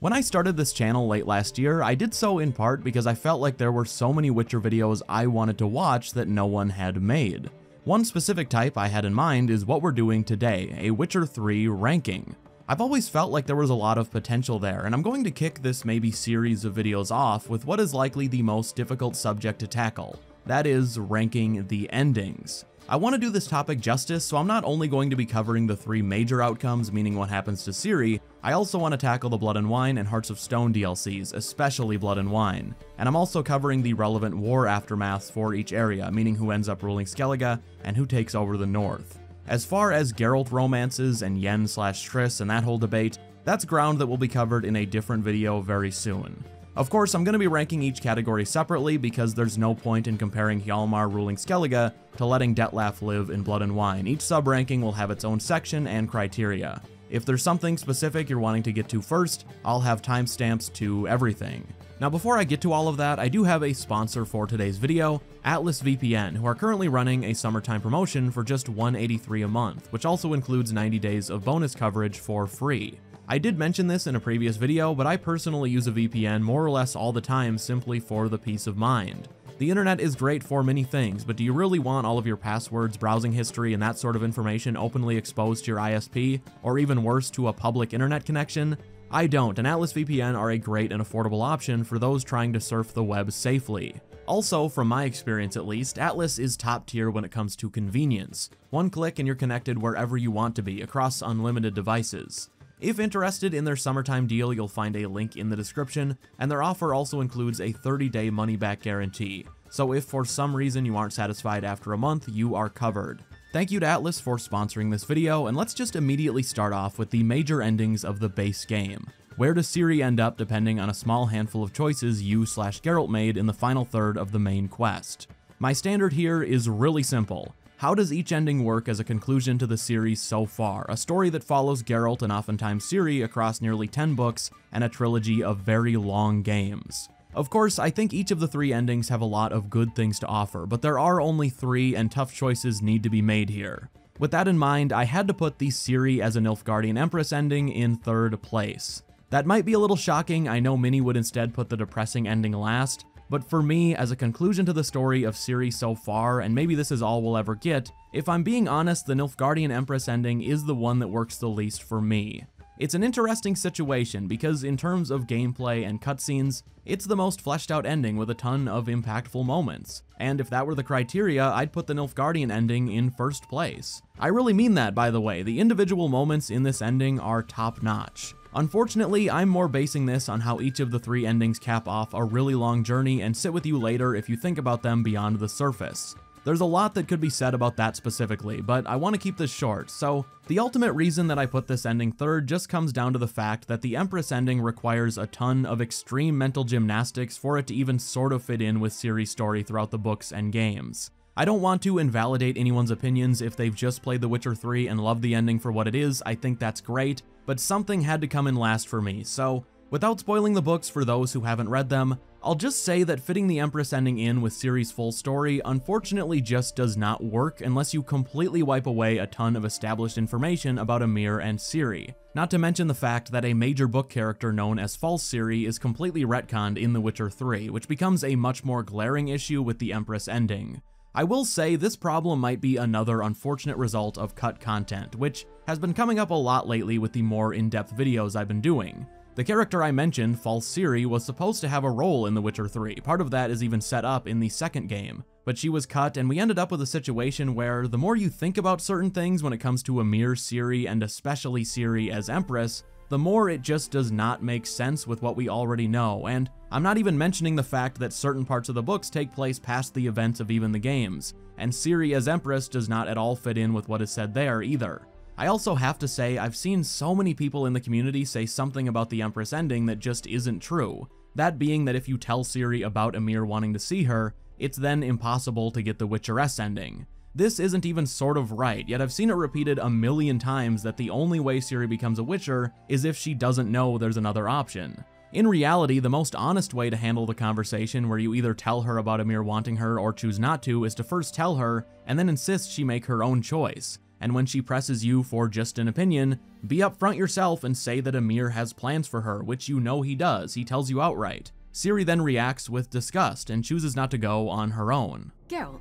When I started this channel late last year, I did so in part because I felt like there were so many Witcher videos I wanted to watch that no one had made. One specific type I had in mind is what we're doing today, a Witcher 3 ranking. I've always felt like there was a lot of potential there, and I'm going to kick this maybe series of videos off with what is likely the most difficult subject to tackle. That is, ranking the endings. I want to do this topic justice, so I'm not only going to be covering the three major outcomes, meaning what happens to Ciri, I also want to tackle the Blood and Wine and Hearts of Stone DLCs, especially Blood and Wine. And I'm also covering the relevant war aftermaths for each area, meaning who ends up ruling Skellige and who takes over the north. As far as Geralt romances and Yen slash Triss and that whole debate, that's ground that will be covered in a different video very soon. Of course, I'm going to be ranking each category separately because there's no point in comparing Hjalmar ruling Skellige to letting Dettlaff live in Blood and Wine. Each sub-ranking will have its own section and criteria. If there's something specific you're wanting to get to first, I'll have timestamps to everything. Now before I get to all of that, I do have a sponsor for today's video, Atlas VPN, who are currently running a summertime promotion for just 183 a month, which also includes 90 days of bonus coverage for free. I did mention this in a previous video, but I personally use a VPN more or less all the time simply for the peace of mind. The internet is great for many things, but do you really want all of your passwords, browsing history, and that sort of information openly exposed to your ISP, or even worse, to a public internet connection? I don't, and Atlas VPN are a great and affordable option for those trying to surf the web safely. Also, from my experience at least, Atlas is top tier when it comes to convenience. One click and you're connected wherever you want to be, across unlimited devices. If interested in their summertime deal, you'll find a link in the description, and their offer also includes a 30-day money-back guarantee. So if for some reason you aren't satisfied after a month, you are covered. Thank you to Atlas for sponsoring this video, and let's just immediately start off with the major endings of the base game. Where does Ciri end up depending on a small handful of choices you slash Geralt made in the final third of the main quest? My standard here is really simple. How does each ending work as a conclusion to the series so far? A story that follows Geralt and oftentimes Ciri across nearly 10 books and a trilogy of very long games. Of course, I think each of the three endings have a lot of good things to offer, but there are only three and tough choices need to be made here. With that in mind, I had to put the Ciri as a Nilfgaardian Empress ending in third place. That might be a little shocking, I know many would instead put the depressing ending last, but for me, as a conclusion to the story of Ciri so far, and maybe this is all we'll ever get, if I'm being honest, the Nilfgaardian Empress ending is the one that works the least for me. It's an interesting situation because in terms of gameplay and cutscenes, it's the most fleshed out ending with a ton of impactful moments. And if that were the criteria, I'd put the Nilfgaardian ending in first place. I really mean that, by the way, the individual moments in this ending are top notch. Unfortunately, I'm more basing this on how each of the three endings cap off a really long journey and sit with you later if you think about them beyond the surface. There's a lot that could be said about that specifically, but I want to keep this short, so the ultimate reason that I put this ending third just comes down to the fact that the Empress ending requires a ton of extreme mental gymnastics for it to even sort of fit in with Ciri's story throughout the books and games. I don't want to invalidate anyone's opinions if they've just played The Witcher 3 and love the ending for what it is, I think that's great, but something had to come in last for me, so without spoiling the books for those who haven't read them, I'll just say that fitting the Empress ending in with Ciri's full story unfortunately just does not work unless you completely wipe away a ton of established information about Emhyr and Ciri. Not to mention the fact that a major book character known as False Ciri is completely retconned in The Witcher 3, which becomes a much more glaring issue with the Empress ending. I will say this problem might be another unfortunate result of cut content, which has been coming up a lot lately with the more in-depth videos I've been doing. The character I mentioned, False Ciri, was supposed to have a role in The Witcher 3, part of that is even set up in the second game, but she was cut and we ended up with a situation where the more you think about certain things when it comes to Emhyr Ciri and especially Ciri as Empress, the more it just does not make sense with what we already know, and I'm not even mentioning the fact that certain parts of the books take place past the events of even the games, and Ciri as Empress does not at all fit in with what is said there either. I also have to say I've seen so many people in the community say something about the Empress ending that just isn't true, that being that if you tell Ciri about Emhyr wanting to see her, it's then impossible to get the Witcheress ending. This isn't even sort of right, yet I've seen it repeated a million times that the only way Ciri becomes a Witcher is if she doesn't know there's another option. In reality, the most honest way to handle the conversation where you either tell her about Emhyr wanting her or choose not to is to first tell her, and then insist she make her own choice. and when she presses you for just an opinion, be upfront yourself and say that Emhyr has plans for her, which you know he does, he tells you outright. Ciri then reacts with disgust and chooses not to go on her own. Geralt,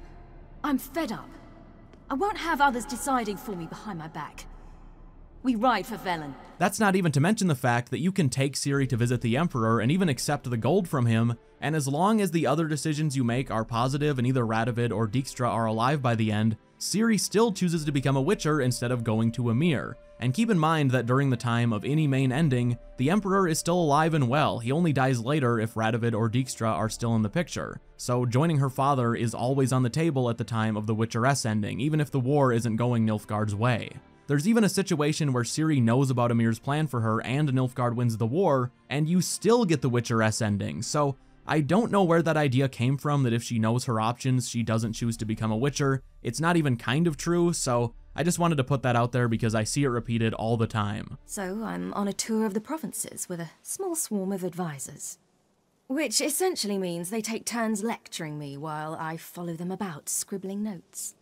I'm fed up. I won't have others deciding for me behind my back. We ride for Velen. That's not even to mention the fact that you can take Ciri to visit the Emperor and even accept the gold from him, and as long as the other decisions you make are positive and either Radovid or Dijkstra are alive by the end, Ciri still chooses to become a Witcher instead of going to Emhyr. And keep in mind that during the time of any main ending, the Emperor is still alive and well, he only dies later if Radovid or Dijkstra are still in the picture. So joining her father is always on the table at the time of the Witcheress ending, even if the war isn't going Nilfgaard's way. There's even a situation where Ciri knows about Emhyr's plan for her and Nilfgaard wins the war, and you still get the Witcheress ending, so I don't know where that idea came from that if she knows her options, she doesn't choose to become a Witcher. It's not even kind of true, so I just wanted to put that out there because I see it repeated all the time. So I'm on a tour of the provinces with a small swarm of advisors. Which essentially means they take turns lecturing me while I follow them about, scribbling notes.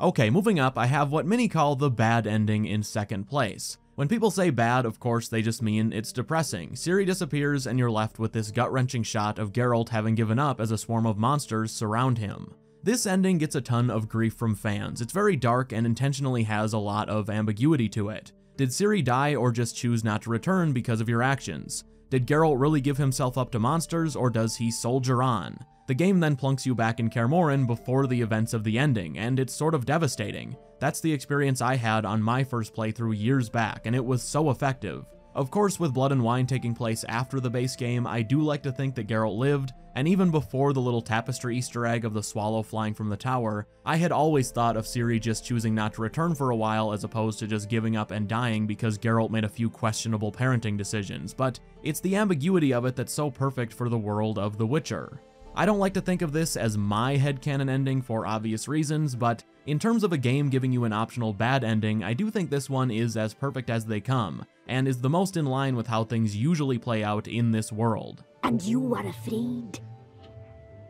Okay, moving up, I have what many call the bad ending in second place. When people say bad, of course, they just mean it's depressing. Ciri disappears and you're left with this gut-wrenching shot of Geralt having given up as a swarm of monsters surround him. This ending gets a ton of grief from fans. It's very dark and intentionally has a lot of ambiguity to it. Did Ciri die or just choose not to return because of your actions? Did Geralt really give himself up to monsters or does he soldier on? The game then plunks you back in Kaer Morhen before the events of the ending, and it's sort of devastating. That's the experience I had on my first playthrough years back, and it was so effective. Of course, with Blood and Wine taking place after the base game, I do like to think that Geralt lived, and even before the little tapestry easter egg of the swallow flying from the tower, I had always thought of Ciri just choosing not to return for a while as opposed to just giving up and dying because Geralt made a few questionable parenting decisions, but it's the ambiguity of it that's so perfect for the world of The Witcher. I don't like to think of this as my headcanon ending for obvious reasons, but in terms of a game giving you an optional bad ending, I do think this one is as perfect as they come, and is the most in line with how things usually play out in this world. And you are afraid?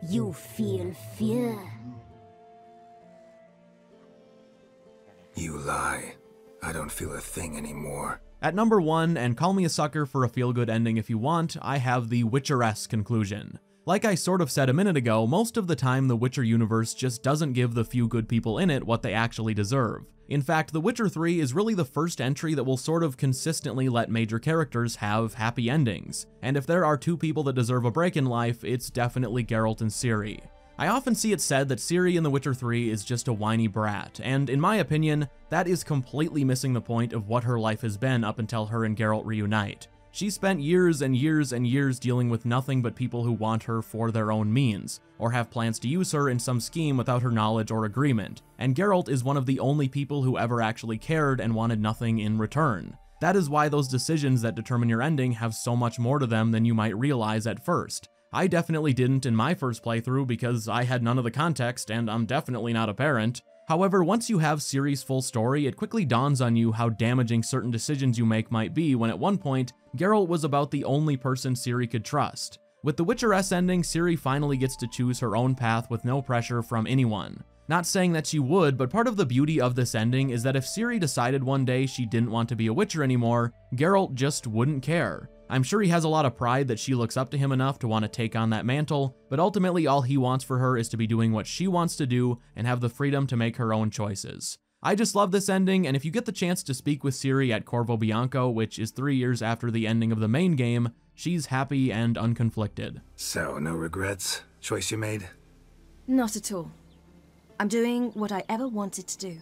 You feel fear? You lie. I don't feel a thing anymore. At number 1, and call me a sucker for a feel-good ending if you want, I have the Witcheress conclusion. Like I sort of said a minute ago, most of the time the Witcher universe just doesn't give the few good people in it what they actually deserve. In fact, The Witcher 3 is really the first entry that will sort of consistently let major characters have happy endings. And if there are two people that deserve a break in life, it's definitely Geralt and Ciri. I often see it said that Ciri in The Witcher 3 is just a whiny brat, and in my opinion, that is completely missing the point of what her life has been up until her and Geralt reunite. She spent years and years and years dealing with nothing but people who want her for their own means, or have plans to use her in some scheme without her knowledge or agreement, and Geralt is one of the only people who ever actually cared and wanted nothing in return. That is why those decisions that determine your ending have so much more to them than you might realize at first. I definitely didn't in my first playthrough because I had none of the context and I'm definitely not a parent. However, once you have Ciri's full story, it quickly dawns on you how damaging certain decisions you make might be when at one point, Geralt was about the only person Ciri could trust. With the Witcheress ending, Ciri finally gets to choose her own path with no pressure from anyone. Not saying that she would, but part of the beauty of this ending is that if Ciri decided one day she didn't want to be a Witcher anymore, Geralt just wouldn't care. I'm sure he has a lot of pride that she looks up to him enough to want to take on that mantle, but ultimately all he wants for her is to be doing what she wants to do and have the freedom to make her own choices. I just love this ending, and if you get the chance to speak with Ciri at Corvo Bianco, which is three years after the ending of the main game, she's happy and unconflicted. So, no regrets? Choice you made? Not at all. I'm doing what I ever wanted to do.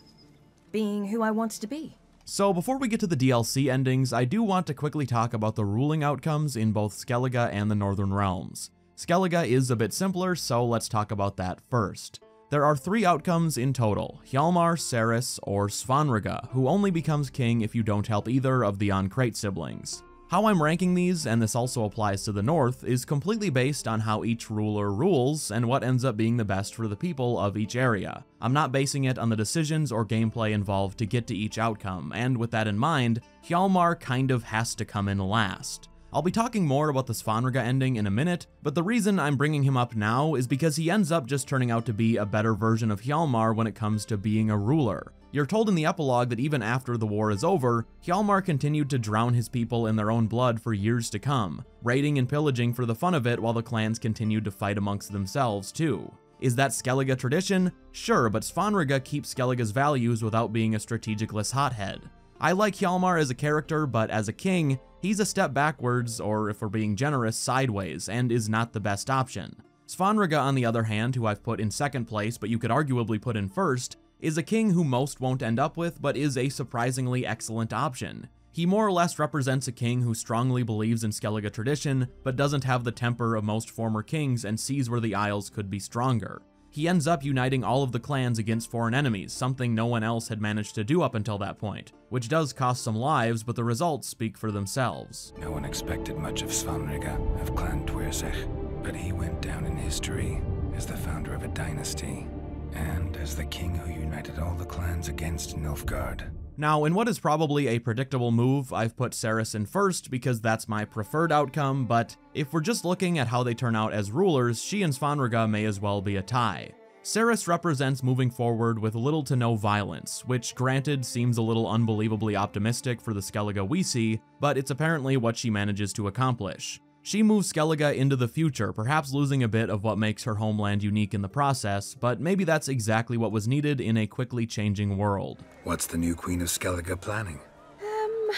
Being who I wanted to be. So before we get to the DLC endings, I do want to quickly talk about the ruling outcomes in both Skellige and the Northern Realms. Skellige is a bit simpler, so let's talk about that first. There are three outcomes in total, Hjalmar, Cerys, or Svanrige, who only becomes king if you don't help either of the An siblings. How I'm ranking these, and this also applies to the North, is completely based on how each ruler rules and what ends up being the best for the people of each area. I'm not basing it on the decisions or gameplay involved to get to each outcome, and with that in mind, Hjalmar kind of has to come in last. I'll be talking more about the Svanrige ending in a minute, but the reason I'm bringing him up now is because he ends up just turning out to be a better version of Hjalmar when it comes to being a ruler. You're told in the epilogue that even after the war is over, Hjalmar continued to drown his people in their own blood for years to come, raiding and pillaging for the fun of it while the clans continued to fight amongst themselves too. Is that Skellige tradition? Sure, but Svanrige keeps Skellige's values without being a strategicless hothead. I like Hjalmar as a character, but as a king, he's a step backwards, or if we're being generous, sideways, and is not the best option. Svanrige, on the other hand, who I've put in second place, but you could arguably put in first, is a king who most won't end up with, but is a surprisingly excellent option. He more or less represents a king who strongly believes in Skellige tradition, but doesn't have the temper of most former kings and sees where the Isles could be stronger. He ends up uniting all of the clans against foreign enemies, something no one else had managed to do up until that point, which does cost some lives, but the results speak for themselves. No one expected much of Svanrige, of Clan Tuirsich, but he went down in history as the founder of a dynasty, and as the king who united all the clans against Nilfgaard. Now, in what is probably a predictable move, I've put Saracen first because that's my preferred outcome, but if we're just looking at how they turn out as rulers, she and Svanrige may as well be a tie. Cerys represents moving forward with little to no violence, which granted seems a little unbelievably optimistic for the Skellige we see, but it's apparently what she manages to accomplish. She moves Skellige into the future, perhaps losing a bit of what makes her homeland unique in the process, but maybe that's exactly what was needed in a quickly changing world. What's the new Queen of Skellige planning? Um,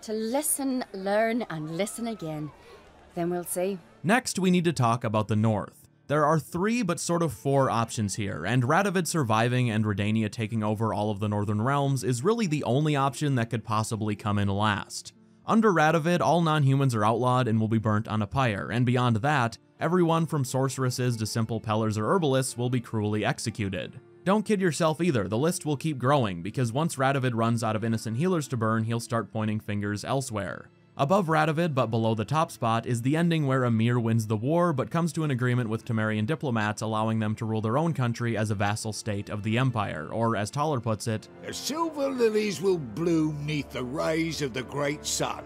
to listen, learn, and listen again. Then we'll see. Next, we need to talk about the North. There are three but sort of four options here, and Radovid surviving and Redania taking over all of the Northern Realms is really the only option that could possibly come in last. Under Radovid, all non-humans are outlawed and will be burnt on a pyre, and beyond that, everyone from sorceresses to simple pellers or herbalists will be cruelly executed. Don't kid yourself either, the list will keep growing, because once Radovid runs out of innocent healers to burn, he'll start pointing fingers elsewhere. Above Radovid, but below the top spot, is the ending where Emhyr wins the war, but comes to an agreement with Temerian diplomats allowing them to rule their own country as a vassal state of the Empire, or as Thaler puts it, The silver lilies will bloom neath the rays of the great sun.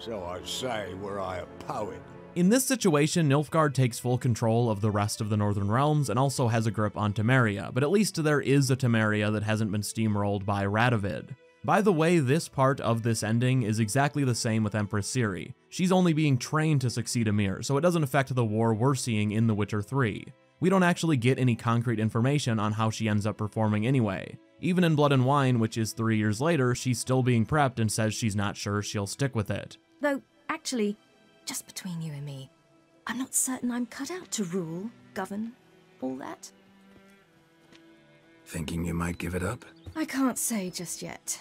So I say were I a poet. In this situation, Nilfgaard takes full control of the rest of the Northern Realms and also has a grip on Temeria, but at least there is a Temeria that hasn't been steamrolled by Radovid. By the way, this part of this ending is exactly the same with Empress Ciri. She's only being trained to succeed Emhyr, so it doesn't affect the war we're seeing in The Witcher 3. We don't actually get any concrete information on how she ends up performing anyway. Even in Blood and Wine, which is three years later, she's still being prepped and says she's not sure she'll stick with it. Though, actually, just between you and me, I'm not certain I'm cut out to rule, govern, all that. Thinking you might give it up? I can't say just yet,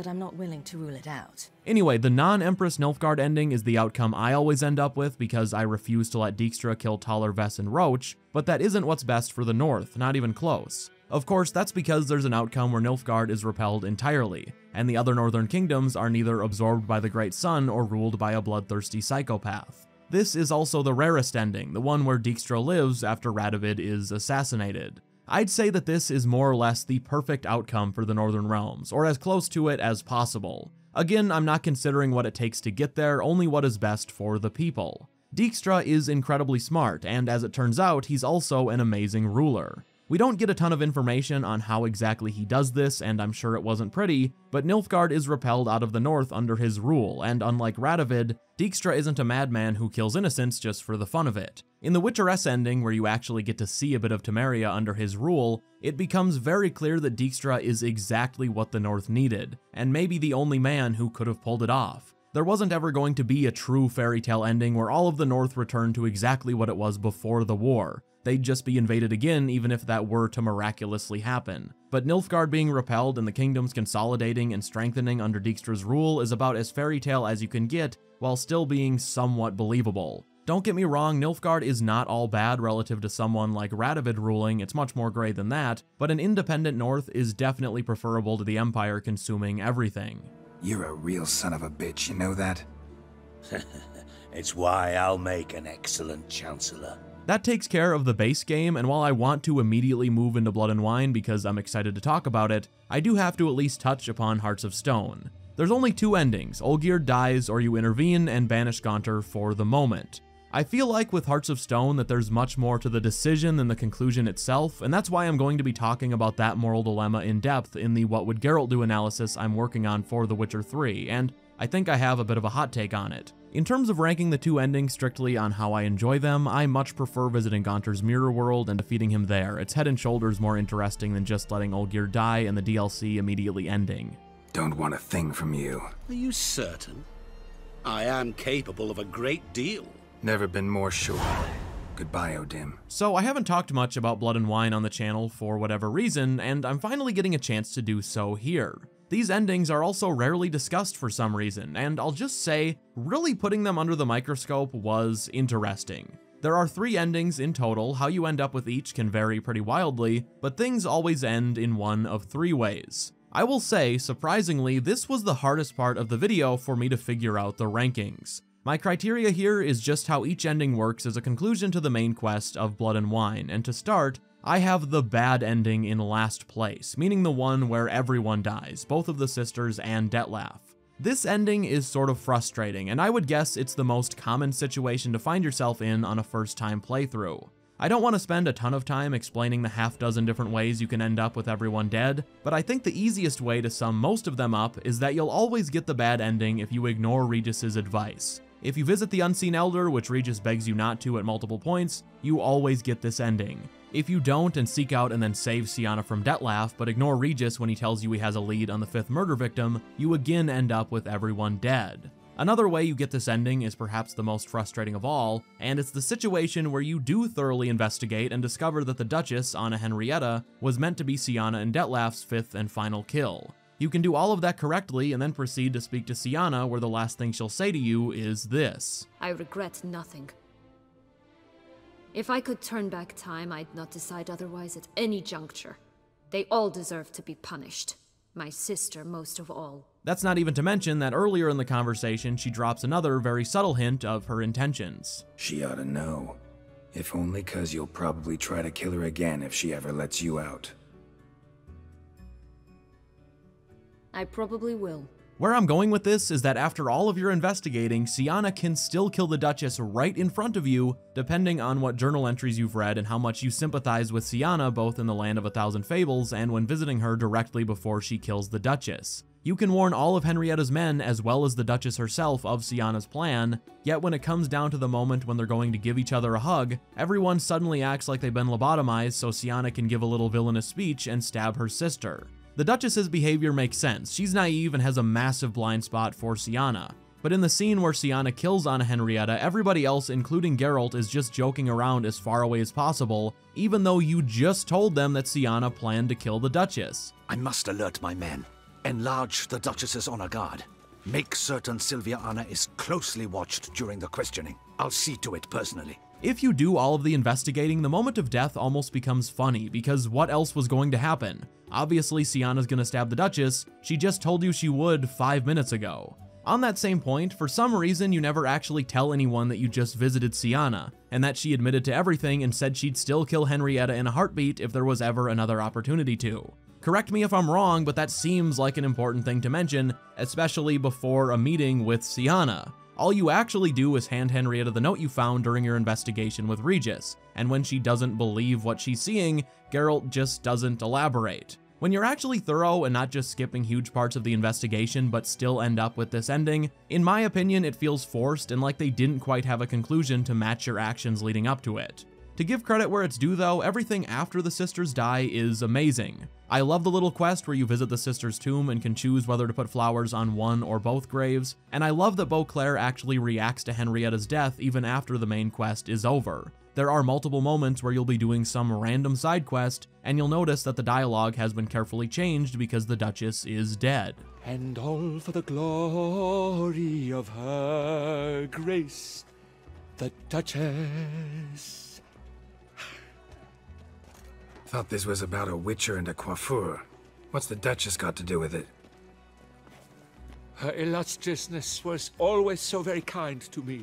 but I'm not willing to rule it out. Anyway, the non-Empress Nilfgaard ending is the outcome I always end up with because I refuse to let Dijkstra kill Thaler, Ves, and Roach, but that isn't what's best for the North, not even close. Of course, that's because there's an outcome where Nilfgaard is repelled entirely, and the other northern kingdoms are neither absorbed by the Great Sun or ruled by a bloodthirsty psychopath. This is also the rarest ending, the one where Dijkstra lives after Radovid is assassinated. I'd say that this is more or less the perfect outcome for the Northern Realms, or as close to it as possible. Again, I'm not considering what it takes to get there, only what is best for the people. Dijkstra is incredibly smart, and as it turns out, he's also an amazing ruler. We don't get a ton of information on how exactly he does this, and I'm sure it wasn't pretty, but Nilfgaard is repelled out of the north under his rule, and unlike Radovid, Dijkstra isn't a madman who kills innocents just for the fun of it. In the Witcheress ending, where you actually get to see a bit of Temeria under his rule, it becomes very clear that Dijkstra is exactly what the North needed, and maybe the only man who could have pulled it off. There wasn't ever going to be a true fairy tale ending where all of the North returned to exactly what it was before the war. They'd just be invaded again even if that were to miraculously happen. But Nilfgaard being repelled and the kingdoms consolidating and strengthening under Dijkstra's rule is about as fairy tale as you can get while still being somewhat believable. Don't get me wrong, Nilfgaard is not all bad relative to someone like Radovid ruling, it's much more grey than that, but an independent North is definitely preferable to the Empire consuming everything. You're a real son of a bitch, you know that? It's why I'll make an excellent Chancellor. That takes care of the base game, and while I want to immediately move into Blood and Wine because I'm excited to talk about it, I do have to at least touch upon Hearts of Stone. There's only two endings, Olgierd dies or you intervene and banish Gaunter for the moment. I feel like with Hearts of Stone that there's much more to the decision than the conclusion itself, and that's why I'm going to be talking about that moral dilemma in depth in the What Would Geralt Do analysis I'm working on for The Witcher 3, and I think I have a bit of a hot take on it. In terms of ranking the two endings strictly on how I enjoy them, I much prefer visiting Gaunter's Mirror World and defeating him there. It's head and shoulders more interesting than just letting Olgierd die and the DLC immediately ending. Don't want a thing from you. Are you certain? I am capable of a great deal. Never been more sure. Goodbye, O'Dimm. So I haven't talked much about Blood and Wine on the channel for whatever reason, and I'm finally getting a chance to do so here. These endings are also rarely discussed for some reason, and I'll just say, really putting them under the microscope was interesting. There are three endings in total, how you end up with each can vary pretty wildly, but things always end in one of three ways. I will say, surprisingly, this was the hardest part of the video for me to figure out the rankings. My criteria here is just how each ending works as a conclusion to the main quest of Blood and Wine, and to start, I have the bad ending in last place, meaning the one where everyone dies, both of the sisters and Dettlaff. This ending is sort of frustrating, and I would guess it's the most common situation to find yourself in on a first time playthrough. I don't want to spend a ton of time explaining the half dozen different ways you can end up with everyone dead, but I think the easiest way to sum most of them up is that you'll always get the bad ending if you ignore Regis's advice. If you visit the Unseen Elder, which Regis begs you not to at multiple points, you always get this ending. If you don't and seek out and then save Syanna from Dettlaff, but ignore Regis when he tells you he has a lead on the fifth murder victim, you again end up with everyone dead. Another way you get this ending is perhaps the most frustrating of all, and it's the situation where you do thoroughly investigate and discover that the Duchess, Anna Henrietta, was meant to be Syanna and Dettlaff's fifth and final kill. You can do all of that correctly and then proceed to speak to Syanna, where the last thing she'll say to you is this. I regret nothing. If I could turn back time, I'd not decide otherwise at any juncture. They all deserve to be punished. My sister most of all. That's not even to mention that earlier in the conversation, she drops another very subtle hint of her intentions. She ought to know. If only cause you'll probably try to kill her again if she ever lets you out. I probably will. Where I'm going with this is that after all of your investigating, Syanna can still kill the Duchess right in front of you, depending on what journal entries you've read and how much you sympathize with Syanna both in the Land of a Thousand Fables and when visiting her directly before she kills the Duchess. You can warn all of Henrietta's men as well as the Duchess herself of Syanna's plan, yet when it comes down to the moment when they're going to give each other a hug, everyone suddenly acts like they've been lobotomized so Syanna can give a little villainous speech and stab her sister. The Duchess's behavior makes sense. She's naive and has a massive blind spot for Syanna. But in the scene where Syanna kills Anna Henrietta, everybody else, including Geralt, is just joking around as far away as possible, even though you just told them that Syanna planned to kill the Duchess. I must alert my men. Enlarge the Duchess's honor guard. Make certain Sylvia Anna is closely watched during the questioning. I'll see to it personally. If you do all of the investigating, the moment of death almost becomes funny, because what else was going to happen? Obviously, Syanna's gonna stab the Duchess, she just told you she would five minutes ago. On that same point, for some reason you never actually tell anyone that you just visited Syanna, and that she admitted to everything and said she'd still kill Henrietta in a heartbeat if there was ever another opportunity to. Correct me if I'm wrong, but that seems like an important thing to mention, especially before a meeting with Syanna. All you actually do is hand Henrietta the note you found during your investigation with Regis, and when she doesn't believe what she's seeing, Geralt just doesn't elaborate. When you're actually thorough and not just skipping huge parts of the investigation but still end up with this ending, in my opinion it feels forced and like they didn't quite have a conclusion to match your actions leading up to it. To give credit where it's due though, everything after the sisters die is amazing. I love the little quest where you visit the sister's tomb and can choose whether to put flowers on one or both graves, and I love that Beauclair actually reacts to Henrietta's death even after the main quest is over. There are multiple moments where you'll be doing some random side quest, and you'll notice that the dialogue has been carefully changed because the Duchess is dead. And all for the glory of her grace, the Duchess. Thought this was about a witcher and a coiffeur. What's the Duchess got to do with it? Her illustriousness was always so very kind to me.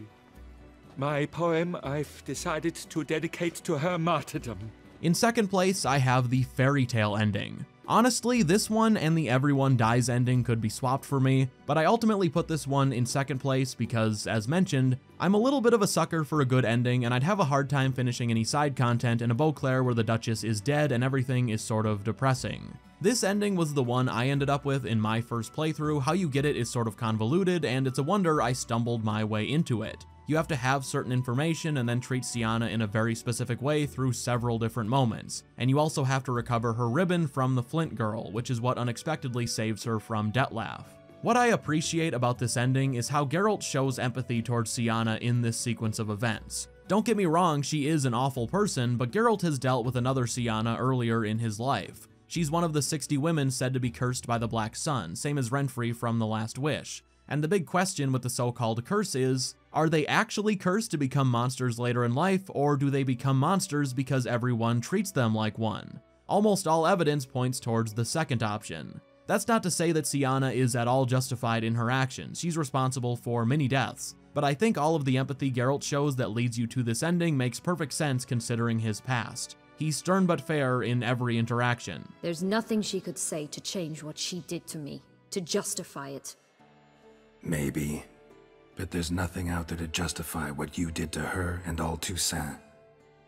My poem I've decided to dedicate to her martyrdom. In second place, I have the fairy tale ending. Honestly, this one and the everyone dies ending could be swapped for me, but I ultimately put this one in second place because, as mentioned, I'm a little bit of a sucker for a good ending and I'd have a hard time finishing any side content in a Beauclair where the Duchess is dead and everything is sort of depressing. This ending was the one I ended up with in my first playthrough, how you get it is sort of convoluted and it's a wonder I stumbled my way into it you have to have certain information and then treat Syanna in a very specific way through several different moments. And you also have to recover her ribbon from the Flint Girl, which is what unexpectedly saves her from Dettlaff. What I appreciate about this ending is how Geralt shows empathy towards Syanna in this sequence of events. Don't get me wrong, she is an awful person, but Geralt has dealt with another Syanna earlier in his life. She's one of the 60 women said to be cursed by the Black Sun, same as Renfri from The Last Wish. And the big question with the so-called curse is, are they actually cursed to become monsters later in life, or do they become monsters because everyone treats them like one? Almost all evidence points towards the second option. That's not to say that Syanna is at all justified in her actions, she's responsible for many deaths, but I think all of the empathy Geralt shows that leads you to this ending makes perfect sense considering his past. He's stern but fair in every interaction. There's nothing she could say to change what she did to me, to justify it. Maybe. But there's nothing out there to justify what you did to her and all Toussaint.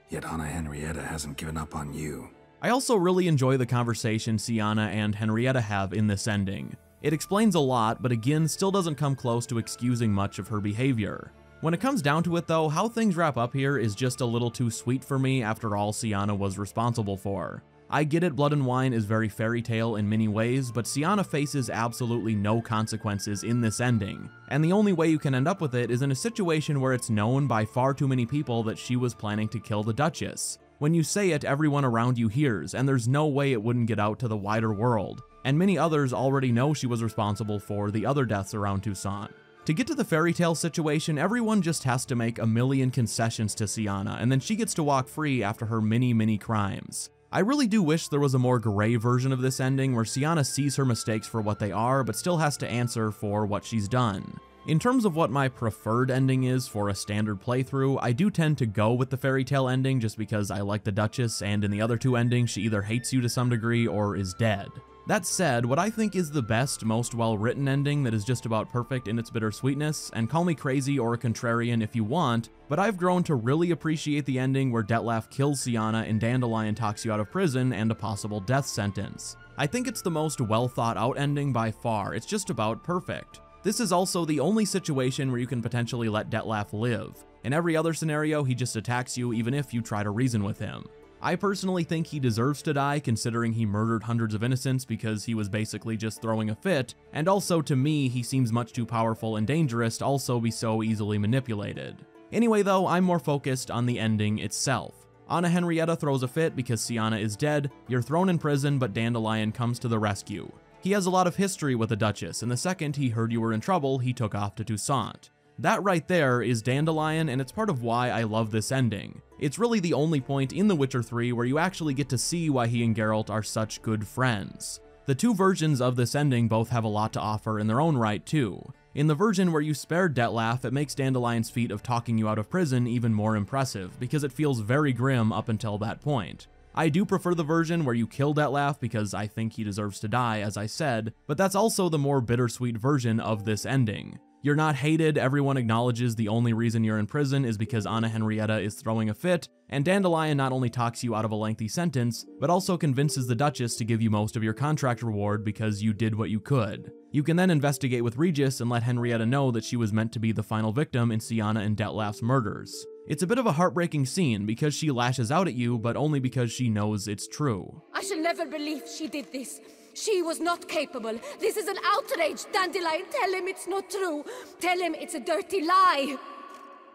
Yet Anna Henrietta hasn't given up on you. I also really enjoy the conversation Syanna and Henrietta have in this ending. It explains a lot, but again still doesn't come close to excusing much of her behavior. When it comes down to it though, how things wrap up here is just a little too sweet for me after all Syanna was responsible for. I get it, Blood and Wine is very fairy tale in many ways, but Syanna faces absolutely no consequences in this ending, and the only way you can end up with it is in a situation where it's known by far too many people that she was planning to kill the Duchess. When you say it, everyone around you hears, and there's no way it wouldn't get out to the wider world, and many others already know she was responsible for the other deaths around Toussaint. To get to the fairy tale situation, everyone just has to make a million concessions to Syanna, and then she gets to walk free after her many, many crimes. I really do wish there was a more gray version of this ending where Syanna sees her mistakes for what they are, but still has to answer for what she's done. In terms of what my preferred ending is for a standard playthrough, I do tend to go with the fairy tale ending just because I like the Duchess, and in the other two endings, she either hates you to some degree or is dead. That said, what I think is the best, most well-written ending that is just about perfect in its bittersweetness, and call me crazy or a contrarian if you want, but I've grown to really appreciate the ending where Dettlaff kills Syanna and Dandelion talks you out of prison and a possible death sentence. I think it's the most well thought out ending by far, it's just about perfect. This is also the only situation where you can potentially let Dettlaff live. In every other scenario, he just attacks you even if you try to reason with him. I personally think he deserves to die considering he murdered hundreds of innocents because he was basically just throwing a fit, and also to me he seems much too powerful and dangerous to also be so easily manipulated. Anyway though, I'm more focused on the ending itself. Anna Henrietta throws a fit because Syanna is dead, you're thrown in prison but Dandelion comes to the rescue. He has a lot of history with the Duchess, and the second he heard you were in trouble, he took off to Toussaint. That right there is Dandelion, and it's part of why I love this ending. It's really the only point in The Witcher 3 where you actually get to see why he and Geralt are such good friends. The two versions of this ending both have a lot to offer in their own right too. In the version where you spared Dettlaff, it makes Dandelion's feat of talking you out of prison even more impressive, because it feels very grim up until that point. I do prefer the version where you kill Dettlaff because I think he deserves to die, as I said, but that's also the more bittersweet version of this ending. You're not hated, everyone acknowledges the only reason you're in prison is because Anna Henrietta is throwing a fit, and Dandelion not only talks you out of a lengthy sentence, but also convinces the Duchess to give you most of your contract reward because you did what you could. You can then investigate with Regis and let Henrietta know that she was meant to be the final victim in Syanna and Dettlaff's murders. It's a bit of a heartbreaking scene because she lashes out at you, but only because she knows it's true. I shall never believe she did this. She was not capable. This is an outrage. Dandelion, tell him it's not true. Tell him it's a dirty lie.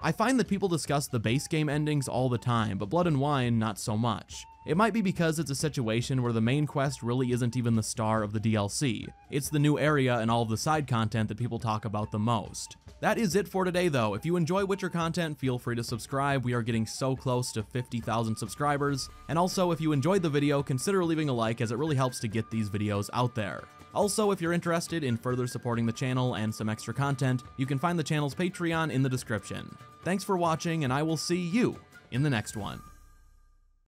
I find that people discuss the base game endings all the time, but Blood and Wine not so much. It might be because it's a situation where the main quest really isn't even the star of the DLC. It's the new area and all of the side content that people talk about the most. That is it for today though. If you enjoy Witcher content, feel free to subscribe. We are getting so close to 50,000 subscribers. And also, if you enjoyed the video, consider leaving a like as it really helps to get these videos out there. Also, if you're interested in further supporting the channel and some extra content, you can find the channel's Patreon in the description. Thanks for watching, and I will see you in the next one.